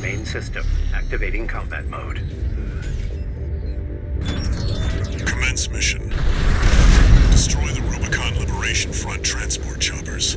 Main system. Activating combat mode. Commence mission. Destroy the Rubicon Liberation Front transport choppers.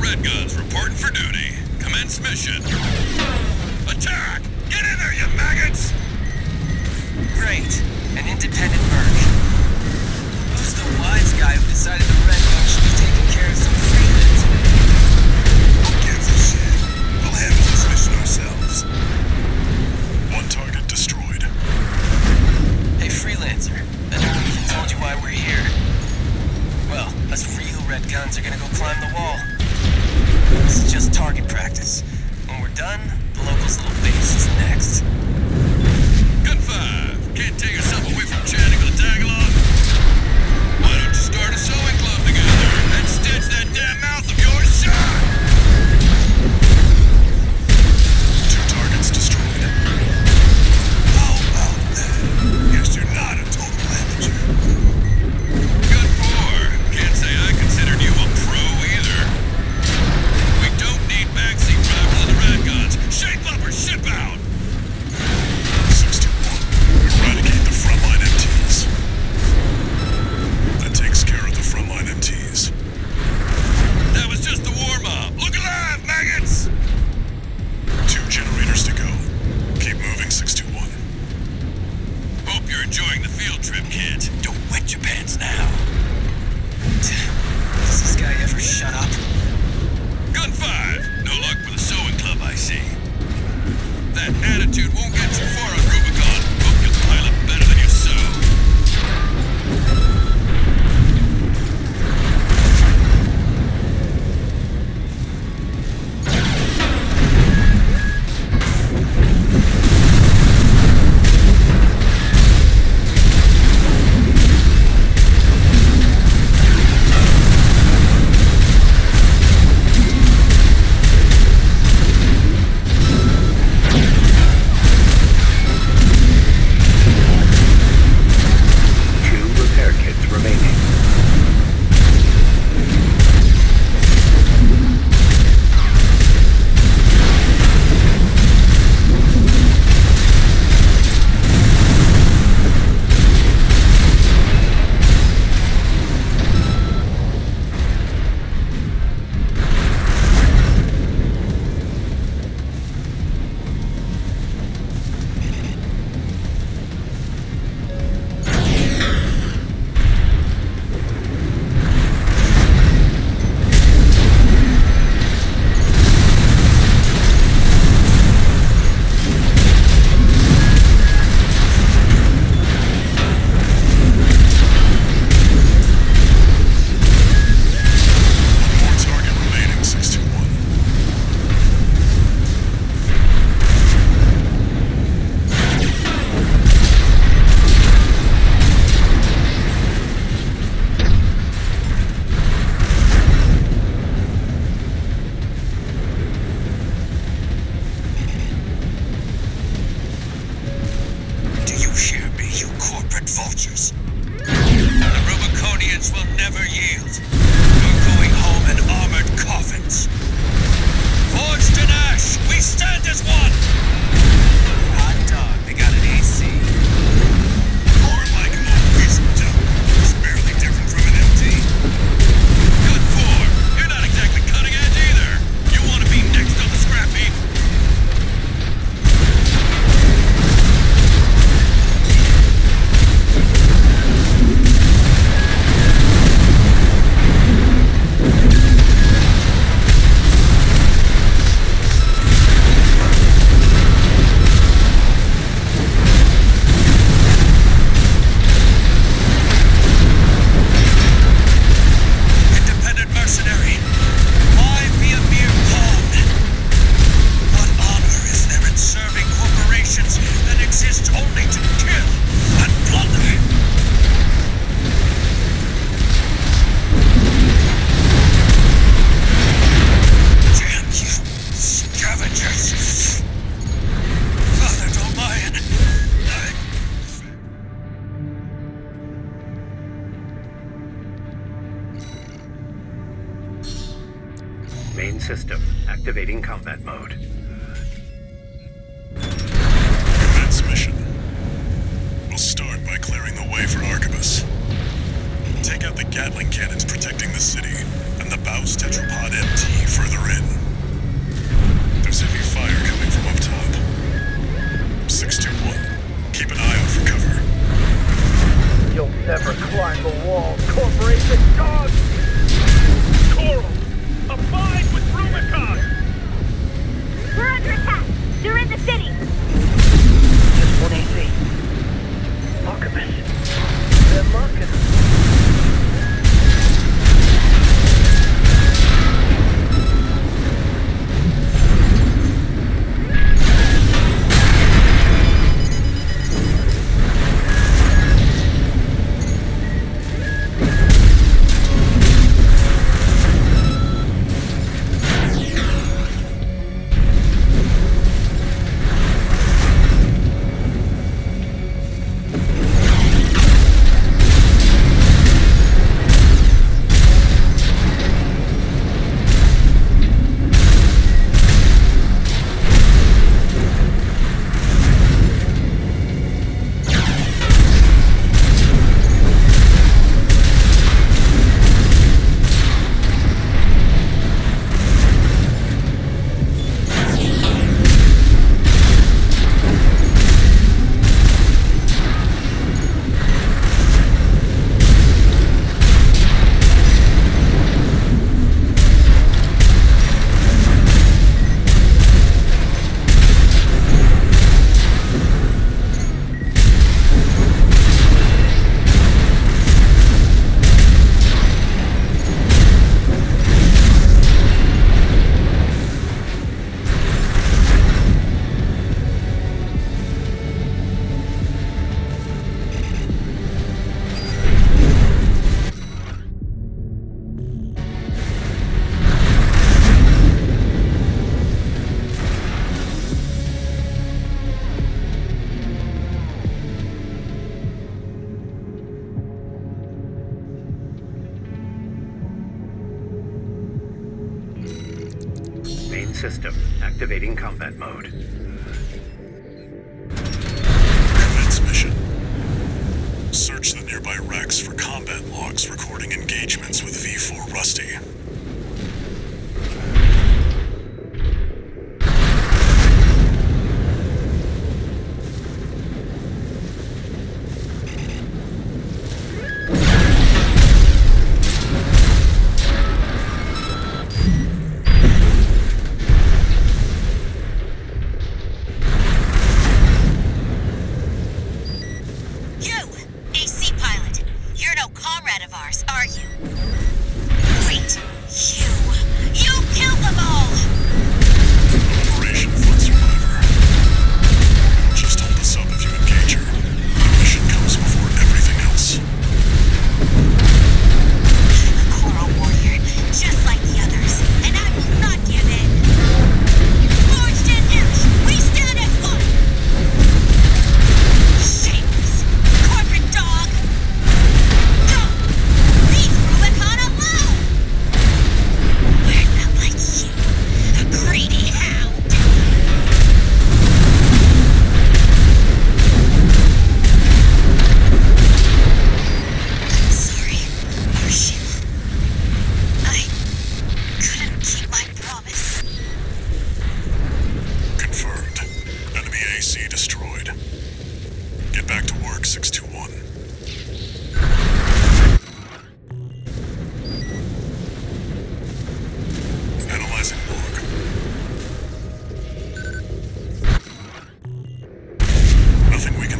Red Guns reporting for duty. Commence mission. Attack! Get in there, you maggots! Great. An independent merc. Who's the wise guy who decided the Red Gun should be taking care of some freelance? Who gives a shit? We'll handle this mission ourselves. One target destroyed. Hey, freelancer. I never even told you why we're here. Well, us real Red Guns are gonna go climb the wall. This is just target practice. When we're done, the locals' little base is next. Gun 5, can't tear system. Activating combat mode. Commence mission. We'll start by clearing the way for Arquebus. Take out the Gatling cannons protecting the city, and the BAWS Tetrapod MT further in. There's heavy fire coming from up top. 621. Keep an eye out for cover. You'll never climb the wall, corporation dog!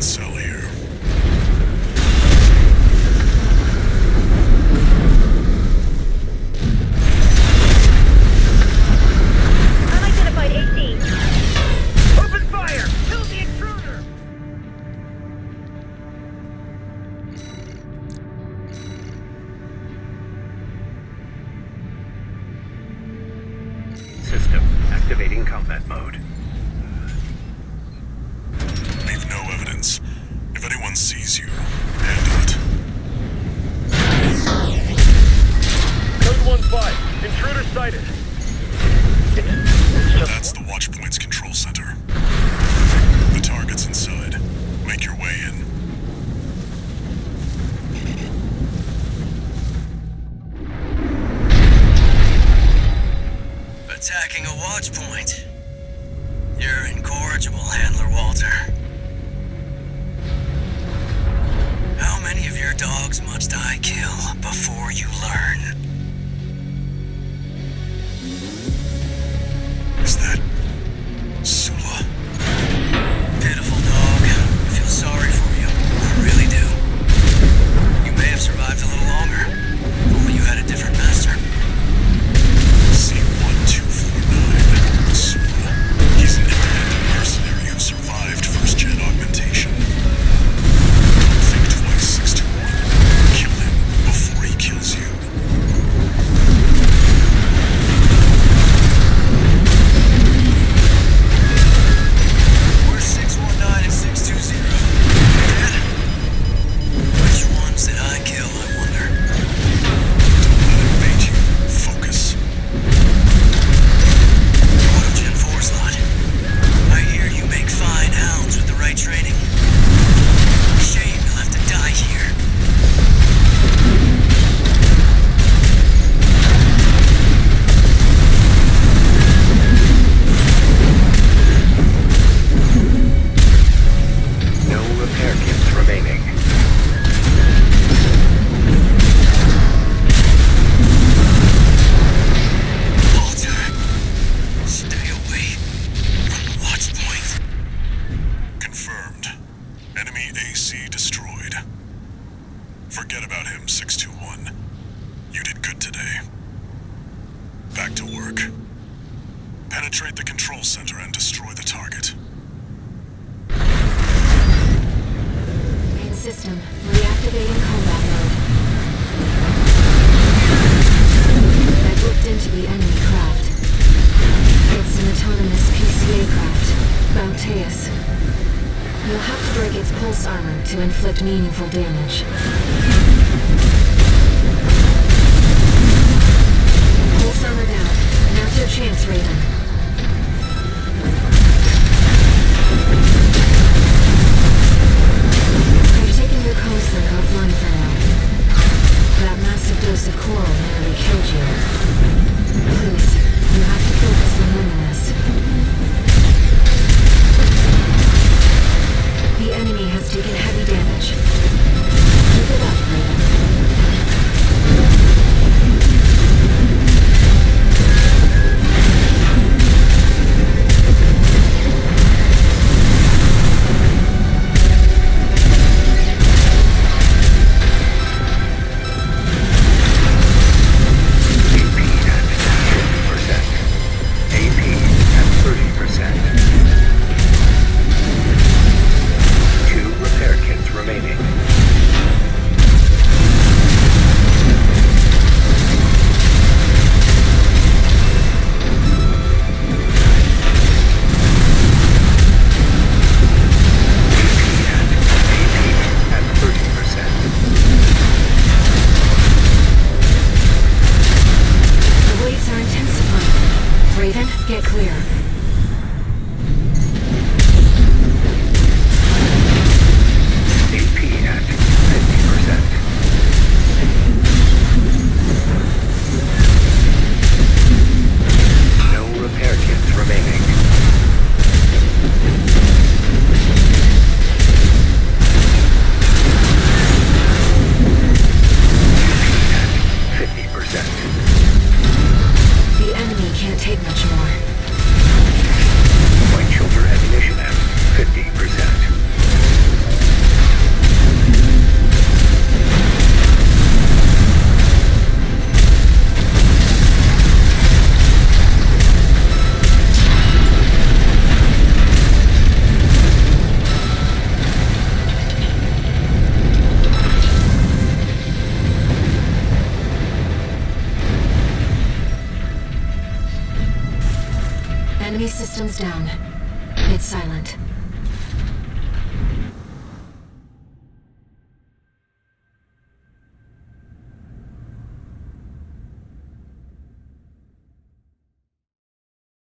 Cancelling. Meaningful damage.